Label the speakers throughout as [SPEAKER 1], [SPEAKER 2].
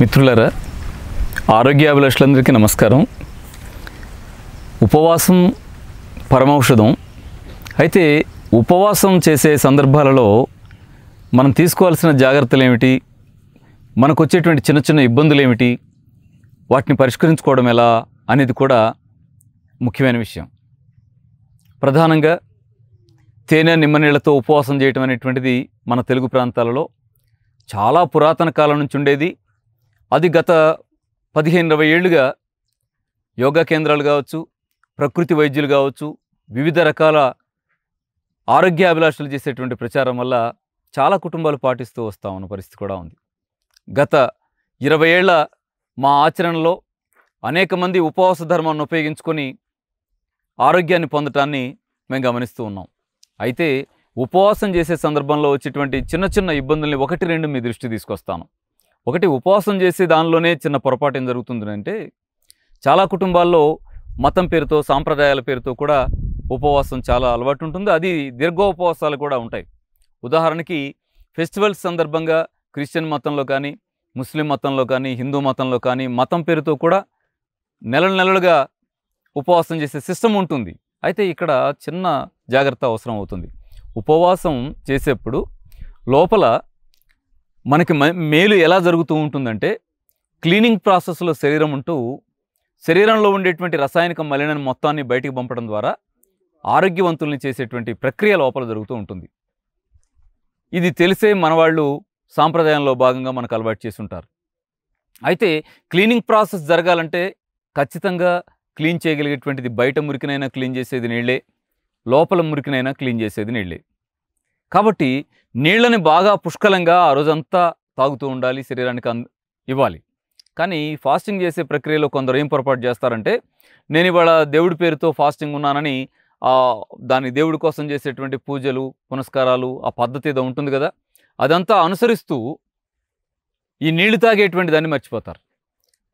[SPEAKER 1] మిత్రులారా ఆరోగ్యాభిలాషులందరికీ నమస్కారం. ఉపవాసం పరమౌషధం. అయితే ఉపవాసం చేసే సందర్భాలలో మనం తీసుకోవాల్సిన జాగ్రత్తలు ఏమిటి మనకు వచ్చేటువంటి చిన్న చిన్న ఇబ్బందులు ఏమిటి వాటిని పరిష్కరించుకోవడం ఎలా? అనేది కూడా ముఖ్యమైన విషయం. ప్రధానంగా తేనె నిమ్మనీళ్ళతో ఉపవాసం చేయటం అనేటువంటిది మన తెలుగు ప్రాంతాలలో చాలా పురాతన కాలం నుంచి ఉండేది అది గత పదిహేను ఇరవై ఏళ్ళుగా యోగా కేంద్రాలు కావచ్చు ప్రకృతి వైద్యులు కావచ్చు వివిధ రకాల ఆరోగ్యాభిలాషలు చేసేటువంటి ప్రచారం వల్ల చాలా కుటుంబాలు పాటిస్తూ వస్తా ఉన్న పరిస్థితి కూడా ఉంది. గత ఇరవై ఏళ్ళ మా ఆచరణలో అనేక మంది ఉపవాస ధర్మాన్ని ఉపయోగించుకొని ఆరోగ్యాన్ని పొందటాన్ని మేము గమనిస్తూ ఉన్నాం. అయితే ఉపవాసం చేసే సందర్భంలో వచ్చేటువంటి చిన్న చిన్న ఇబ్బందుల్ని ఒకటి రెండు మీ దృష్టి తీసుకొస్తాను. ఒకటి ఉపవాసం చేసే దానిలోనే చిన్న పొరపాటు ఏం జరుగుతుంది అంటే చాలా కుటుంబాల్లో మతం పేరుతో సాంప్రదాయాల పేరుతో కూడా ఉపవాసం చాలా అలవాటు ఉంటుంది అది దీర్ఘ ఉపవాసాలు కూడా ఉంటాయి. ఉదాహరణకి ఫెస్టివల్స్ సందర్భంగా క్రిస్టియన్ మతంలో కానీ ముస్లిం మతంలో కానీ హిందూ మతంలో కానీ మతం పేరుతో కూడా నెలలు నెలలుగా ఉపవాసం చేసే సిస్టమ్ ఉంటుంది. అయితే ఇక్కడ చిన్న జాగ్రత్త అవసరం అవుతుంది. ఉపవాసం చేసేప్పుడు లోపల మనకి మేలు ఎలా జరుగుతూ ఉంటుందంటే క్లీనింగ్ ప్రాసెస్లో శరీరం ఉంటూ శరీరంలో ఉండేటువంటి రసాయనిక మలిన మొత్తాన్ని బయటికి పంపడం ద్వారా ఆరోగ్యవంతుల్ని చేసేటువంటి ప్రక్రియ లోపల జరుగుతూ ఉంటుంది. ఇది తెలిసే మనవాళ్ళు సాంప్రదాయంలో భాగంగా మనకు అలవాటు చేసి ఉంటారు. అయితే క్లీనింగ్ ప్రాసెస్ జరగాలంటే ఖచ్చితంగా క్లీన్ చేయగలిగేటువంటిది బయట మురికినైనా క్లీన్ చేసేది నీళ్ళే లోపల మురికినైనా క్లీన్ చేసేది నీళ్ళే. కాబట్టి నీళ్ళని బాగా పుష్కలంగా ఆ రోజంతా తాగుతూ ఉండాలి శరీరానికి అంద ఇవ్వాలి. కానీ ఫాస్టింగ్ చేసే ప్రక్రియలో కొందరు ఏం పొరపాటు చేస్తారంటే నేను ఇవాళ దేవుడి పేరుతో ఫాస్టింగ్ ఉన్నానని దాన్ని దాని దేవుడి కోసం చేసేటువంటి పూజలు పునస్కారాలు ఆ పద్ధతి ఏదో ఉంటుంది కదా అదంతా అనుసరిస్తూ ఈ నీళ్ళు తాగేటువంటి దాన్ని మర్చిపోతారు.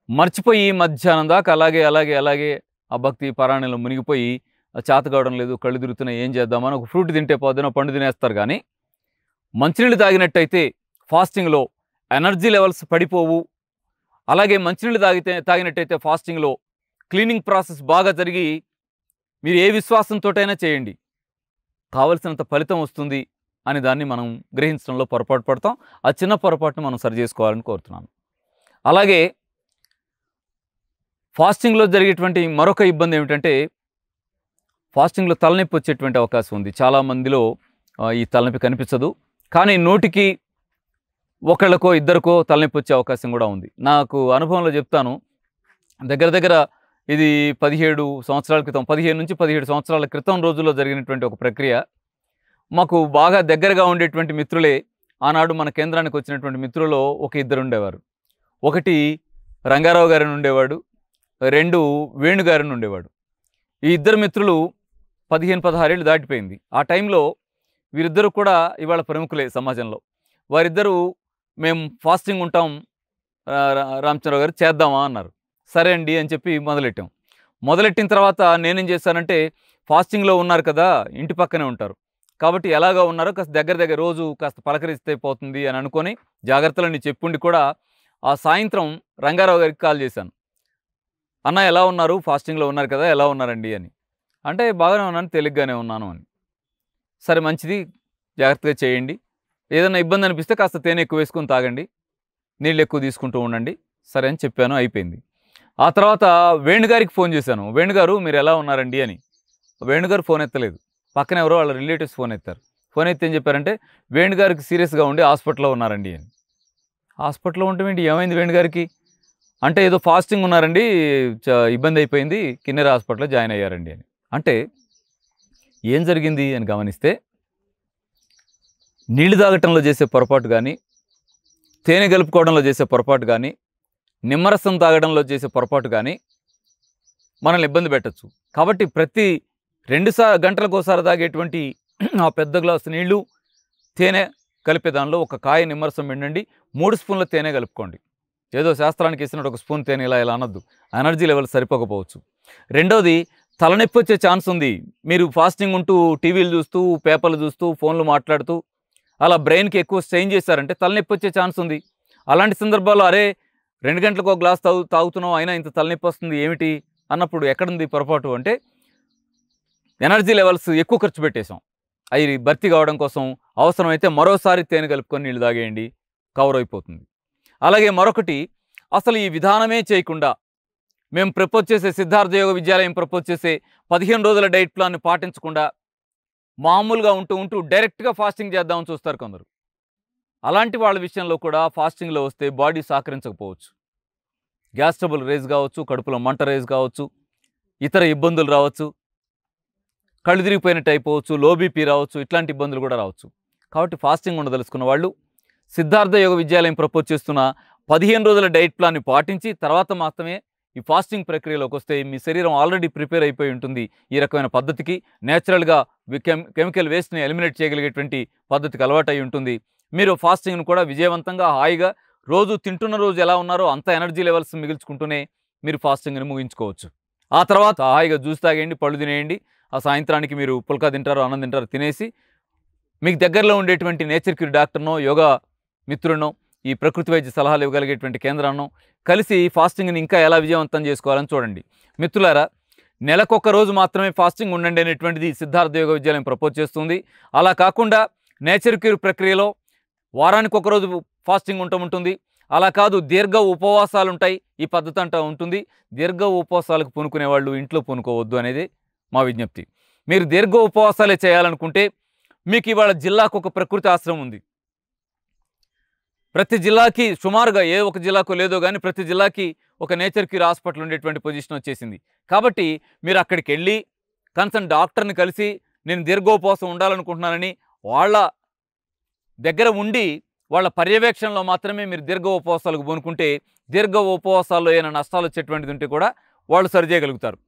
[SPEAKER 1] మర్చిపోయి మధ్యాహ్నం దాకా అలాగే అలాగే అలాగే ఆ భక్తి పరాణిలో మునిగిపోయి చేత కావడం లేదు కళ్ళు తిరుగుతున్నాయి ఏం చేద్దామని ఒక ఫ్రూట్ తింటే పోదేనో పండు తినేస్తారు కానీ మంచినీళ్ళు తాగినట్టయితే ఫాస్టింగ్లో ఎనర్జీ లెవెల్స్ పడిపోవు. అలాగే మంచినీళ్ళు తాగితే తాగినట్టయితే ఫాస్టింగ్లో క్లీనింగ్ ప్రాసెస్ బాగా జరిగి మీరు ఏ విశ్వాసంతోటైనా చేయండి. కావలసినంత ఫలితం వస్తుంది అని దాన్ని మనం గ్రహించడంలో పొరపాటు పడతాం. ఆ చిన్న పొరపాటును మనం సరి చేసుకోవాలని కోరుతున్నాను. అలాగే ఫాస్టింగ్లో జరిగేటువంటి మరొక ఇబ్బంది ఏమిటంటే ఫాస్టింగ్లో తలనొప్పి వచ్చేటువంటి అవకాశం ఉంది. చాలా మందిలో ఈ తలనొప్పి కనిపించదు. కానీ నోటికి ఒకళ్ళకో ఇద్దరికో తలనొప్పి వచ్చే అవకాశం కూడా ఉంది. నాకు అనుభవంలో చెప్తాను. దగ్గర దగ్గర ఇది పదిహేడు సంవత్సరాల క్రితం పదిహేను నుంచి పదిహేడు సంవత్సరాల క్రితం రోజుల్లో జరిగినటువంటి ఒక ప్రక్రియ. మాకు బాగా దగ్గరగా ఉండేటువంటి మిత్రులే ఆనాడు మన కేంద్రానికి వచ్చినటువంటి మిత్రులలో ఒక ఇద్దరు ఉండేవారు. ఒకటి రంగారావు గారిని ఉండేవాడు రెండు వేణుగారిని ఉండేవాడు. ఈ ఇద్దరు మిత్రులు పదిహేను పదహారేళ్ళు దాటిపోయింది. ఆ టైంలో వీరిద్దరూ కూడా ఇవాళ ప్రముఖులే సమాజంలో. వారిద్దరూ మేము ఫాస్టింగ్ ఉంటాం రామచంద్రరావు గారు చేద్దామా అన్నారు. సరే అండి అని చెప్పి మొదలెట్టాం. మొదలెట్టిన తర్వాత నేనేం చేశానంటే ఫాస్టింగ్లో ఉన్నారు కదా ఇంటి పక్కనే ఉంటారు. కాబట్టి ఎలాగా ఉన్నారో కాస్త దగ్గర దగ్గర రోజు కాస్త పలకరిస్తే పోతుంది అని అనుకొని జాగ్రత్తలన్నీ చెప్పుండి కూడా ఆ సాయంత్రం రంగారావు గారికి కాల్ చేశాను. అన్న ఎలా ఉన్నారు? ఫాస్టింగ్లో ఉన్నారు కదా ఎలా ఉన్నారండి? అని. అంటే బాగానే ఉన్నాను తేలిగ్గానే ఉన్నాను అని. సరే మంచిది. జాగ్రత్తగా చేయండి. ఏదైనా ఇబ్బంది అనిపిస్తే కాస్త తేనె ఎక్కువ వేసుకొని తాగండి. నీళ్ళు ఎక్కువ తీసుకుంటూ ఉండండి. సరే అని చెప్పాను అయిపోయింది. ఆ తర్వాత వేణుగారికి ఫోన్ చేశాను. వేణుగారు మీరు ఎలా ఉన్నారండి? అని. వేణుగారు ఫోన్ ఎత్తలేదు. పక్కన ఎవరో వాళ్ళ రిలేటివ్స్ ఫోన్ ఎత్తారు. ఫోన్ ఎత్తి ఏం చెప్పారంటే వేణుగారికి సీరియస్గా ఉండి హాస్పిటల్లో ఉన్నారండి అని. హాస్పిటల్లో ఉండటం ఏమైంది వేణుగారికి అంటే ఏదో ఫాస్టింగ్ ఉన్నారండి ఇబ్బంది అయిపోయింది కిన్నెర హాస్పిటల్లో జాయిన్ అయ్యారండి అని. అంటే ఏం జరిగింది అని గమనిస్తే నీళ్ళు తాగటంలో చేసే పొరపాటు కానీ తేనె కలుపుకోవడంలో చేసే పొరపాటు కానీ నిమ్మరసం తాగడంలో చేసే పొరపాటు కానీ మనల్ని ఇబ్బంది పెట్టచ్చు. కాబట్టి ప్రతి రెండు సా గంటలకు ఒకసారి తాగేటువంటి ఆ పెద్ద గ్లాసు నీళ్ళు తేనె కలిపే దానిలో ఒక కాయ నిమ్మరసం పిండండి మూడు స్పూన్ల తేనె కలుపుకోండి. ఏదో శాస్త్రానికి ఇచ్చినట్టు ఒక స్పూన్ తేనె ఇలా ఇలా అనొద్దు. ఎనర్జీ లెవెల్ సరిపోకపోవచ్చు. రెండోది తలనొప్పి వచ్చే ఛాన్స్ ఉంది. మీరు ఫాస్టింగ్ ఉంటూ టీవీలు చూస్తూ పేపర్లు చూస్తూ ఫోన్లు మాట్లాడుతూ అలా బ్రెయిన్కి ఎక్కువ స్ట్రెయిన్ చేశారంటే తలనొప్పి వచ్చే ఛాన్స్ ఉంది. అలాంటి సందర్భాల్లో అరే రెండు గంటలకు ఒక గ్లాస్ తాగు తాగుతున్నాం అయినా ఇంత తలనొప్పి వస్తుంది ఏమిటి? అన్నప్పుడు ఎక్కడుంది పొరపాటు అంటే ఎనర్జీ లెవెల్స్ ఎక్కువ ఖర్చు పెట్టేశాం. అవి భర్తీ కావడం కోసం అవసరమైతే మరోసారి తేనె కలుపుకొని నీళ్ళు తాగేయండి. కవర్ అయిపోతుంది. అలాగే మరొకటి అసలు ఈ విధానమే చేయకుండా మేము ప్రపోజ్ చేసే సిద్ధార్థ యోగ విద్యాలయం ప్రపోజ్ చేసే పదిహేను రోజుల డైట్ ప్లాన్ని పాటించకుండా మామూలుగా ఉంటూ ఉంటూ డైరెక్ట్గా ఫాస్టింగ్ చేద్దామని చూస్తారు కొందరు. అలాంటి వాళ్ళ విషయంలో కూడా ఫాస్టింగ్లో వస్తే బాడీ సహకరించకపోవచ్చు. గ్యాస్ ట్రబుల్ రేజ్ కావచ్చు కడుపులో మంట రేజ్ కావచ్చు ఇతర ఇబ్బందులు రావచ్చు కళ్ళు తిరిగిపోయినట్టు అయిపోవచ్చు లో బీపీ రావచ్చు ఇట్లాంటి ఇబ్బందులు కూడా రావచ్చు. కాబట్టి ఫాస్టింగ్ ఉండదలుచుకున్న వాళ్ళు సిద్ధార్థ యోగ విద్యాలయం ప్రపోజ్ చేస్తున్న పదిహేను రోజుల డైట్ ప్లాన్ని పాటించి తర్వాత మాత్రమే ఈ ఫాస్టింగ్ ప్రక్రియలోకి వస్తే మీ శరీరం ఆల్రెడీ ప్రిపేర్ అయిపోయి ఉంటుంది. ఈ రకమైన పద్ధతికి నేచురల్గా కెమికల్ వేస్ట్ని ఎలిమినేట్ చేయగలిగేటువంటి పద్ధతికి అలవాటు అయి ఉంటుంది. మీరు ఫాస్టింగ్ను కూడా విజయవంతంగా హాయిగా రోజు తింటున్న రోజు ఎలా ఉన్నారో అంత ఎనర్జీ లెవెల్స్ మిగుల్చుకుంటూనే మీరు ఫాస్టింగ్ని ముగించుకోవచ్చు. ఆ తర్వాత హాయిగా జ్యూస్ తాగేయండి పళ్ళు తినేయండి. ఆ సాయంత్రానికి మీరు పుల్కా తింటారో అన్నం తింటారో తినేసి మీకు దగ్గరలో ఉండేటువంటి నేచర్ క్యూర్ డాక్టర్నో యోగా మిత్రుడినో ఈ ప్రకృతి వైద్య సలహాలు ఇవ్వగలిగేటువంటి కేంద్రాన్ని కలిసి ఫాస్టింగ్ని ఇంకా ఎలా విజయవంతం చేసుకోవాలని చూడండి. మిత్రులారా నెలకొక రోజు మాత్రమే ఫాస్టింగ్ ఉండండి అనేటువంటిది సిద్ధార్థ యోగ విద్యాలయం ప్రపోజ్ చేస్తుంది. అలా కాకుండా నేచర్ క్యూర్ ప్రక్రియలో వారానికి ఒక రోజు ఫాస్టింగ్ ఉండటం ఉంటుంది. అలా కాదు దీర్ఘ ఉపవాసాలు ఉంటాయి. ఈ పద్ధతి అంటూ ఉంటుంది. దీర్ఘ ఉపవాసాలకు పూనుకునే వాళ్ళు ఇంట్లో పూనుకోవద్దు అనేది మా విజ్ఞప్తి. మీరు దీర్ఘ ఉపవాసాలే చేయాలనుకుంటే మీకు ఇవాళ జిల్లాకు ఒక ప్రకృతి ఆశ్రమం ఉంది. ప్రతి జిల్లాకి సుమారుగా ఏ ఒక జిల్లాకు లేదో కానీ ప్రతి జిల్లాకి ఒక నేచర్ క్యూర్ హాస్పిటల్ ఉండేటువంటి పొజిషన్ వచ్చేసింది. కాబట్టి మీరు అక్కడికి వెళ్ళి కన్సర్న్ డాక్టర్ని కలిసి నేను దీర్ఘోపవాసం ఉండాలనుకుంటున్నానని వాళ్ళ దగ్గర ఉండి వాళ్ళ పర్యవేక్షణలో మాత్రమే మీరు దీర్ఘ ఉపవాసాలకు పూనుకుంటే దీర్ఘ ఉపవాసాల్లో ఏమైనా నష్టాలు వచ్చేటువంటిది ఉంటే కూడా వాళ్ళు సరిచేయగలుగుతారు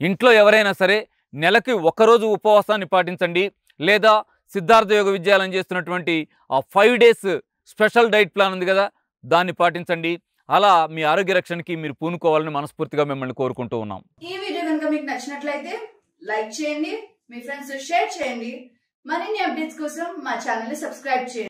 [SPEAKER 1] ఇంట్లో ఎవరైనా సరే నెలకి ఒకరోజు ఉపవాసాన్ని పాటించండి. లేదా సిద్ధార్థ యోగ విద్యాలయం చేస్తున్నటువంటి ఆ five days special diet plan ఉంది కదా దాన్ని పాటించండి. అలా మీ ఆరోగ్య రక్షణకి మీరు పూనుకోవాలని మనస్ఫూర్తిగా మిమ్మల్ని కోరుకుంటూ ఉన్నాం.
[SPEAKER 2] ఈ వీడియో కనుక మీకు నచ్చినట్లయితే లైక్ చేయండి మీ ఫ్రెండ్స్ షేర్ చేయండి. మరిన్ని అప్డేట్స్ కోసం మా ఛానల్ని సబ్స్క్రైబ్ చేయండి.